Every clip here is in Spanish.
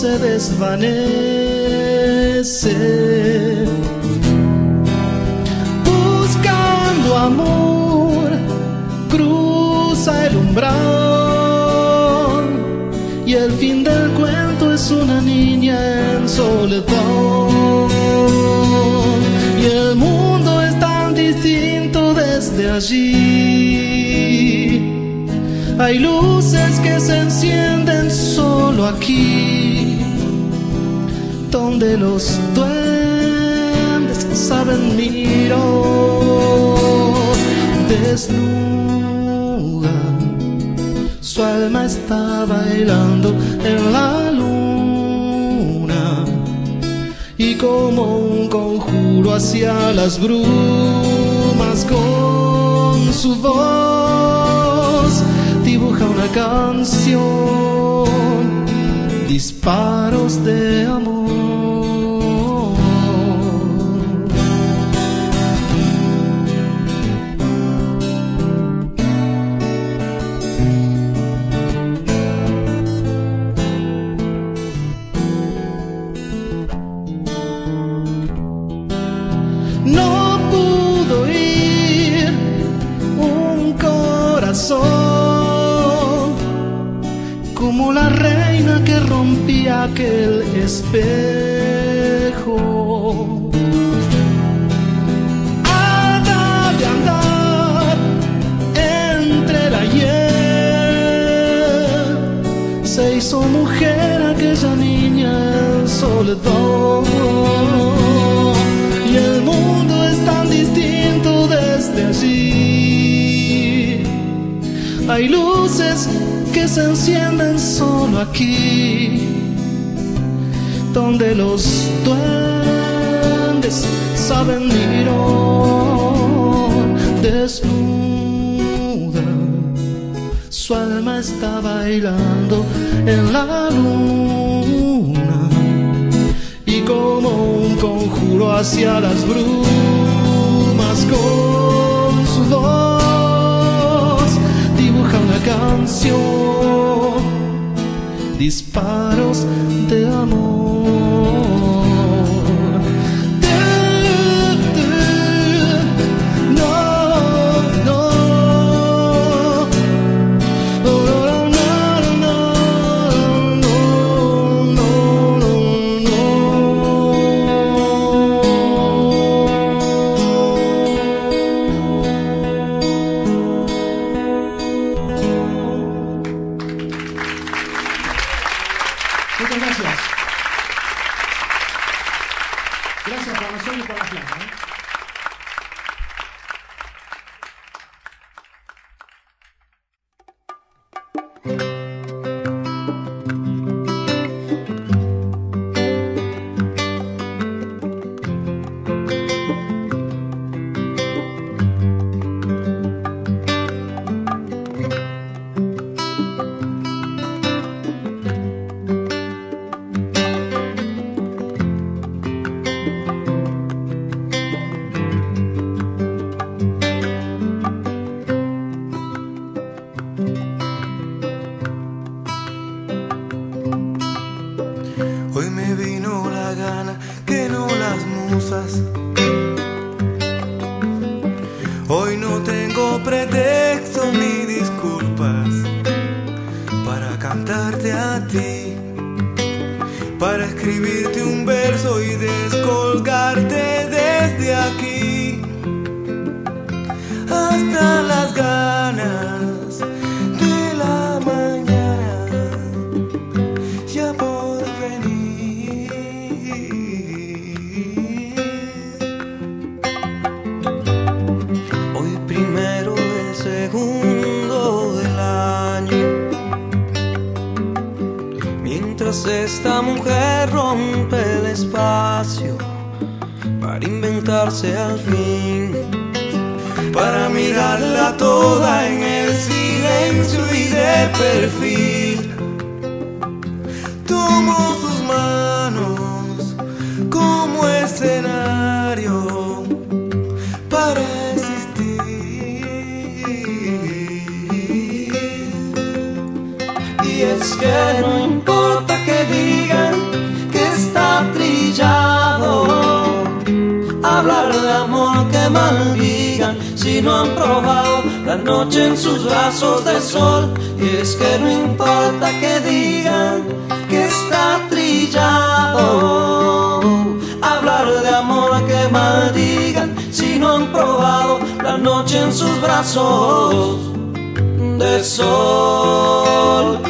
se desvanece. Buscando amor, cruza el umbral y el fin del cuento es una niña en soledad. Y el mundo es tan distinto desde allí. Hay luces donde los duendes saben mirar desnuda. Su alma está bailando en la luna y como un conjuro hacia las brumas con su voz dibuja una canción, disparos de amor. Aquel espejo. Hada de andar entre la hiel, se hizo mujer aquella niña en soledad. Y el mundo es tan distinto desde allí. Hay luces que se encienden solo aquí, donde los duendes saben mirar desnuda. Su alma está bailando en la luna y como un conjuro hacia las brumas con su voz dibuja una canción, disparos de amor. Gracias las musas. Esta mujer rompe el espacio para inventarse al fin. Para mirarla toda en el silencio y de perfil Tomo sus manos como escenario para existir. Y es que no importa que digan que está trillado. Hablar de amor que maldigan si no han probado la noche en sus brazos de sol. Y es que no importa que digan que está trillado. Hablar de amor que maldigan si no han probado la noche en sus brazos de sol.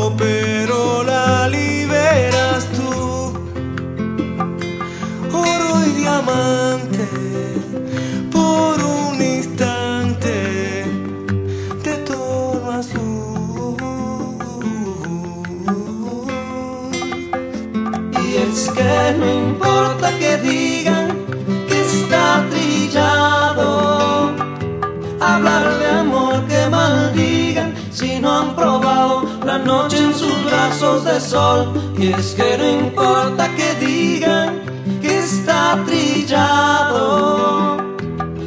hablar de amor que maldigan si no han probado la noche en sus brazos de sol. Y es que no importa que digan que está trillado.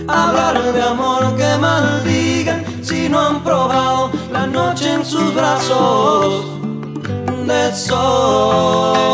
Hablar de amor que maldigan si no han probado la noche en sus brazos de sol.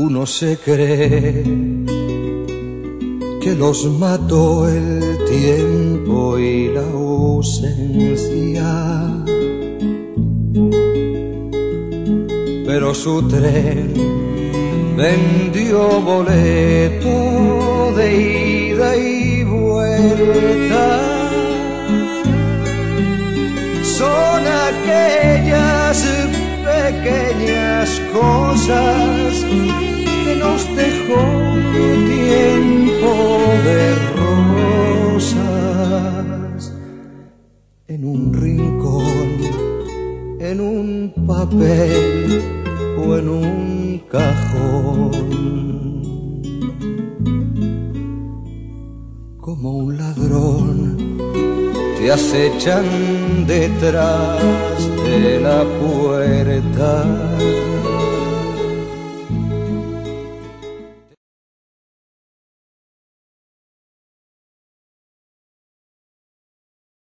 Uno se cree que los mató el tiempo y la ausencia. Pero su tren vendió boleto de ida y vuelta. Son aquellas pequeñas cosas que nos dejó tiempo un ladrón, te acechan detrás de la puerta.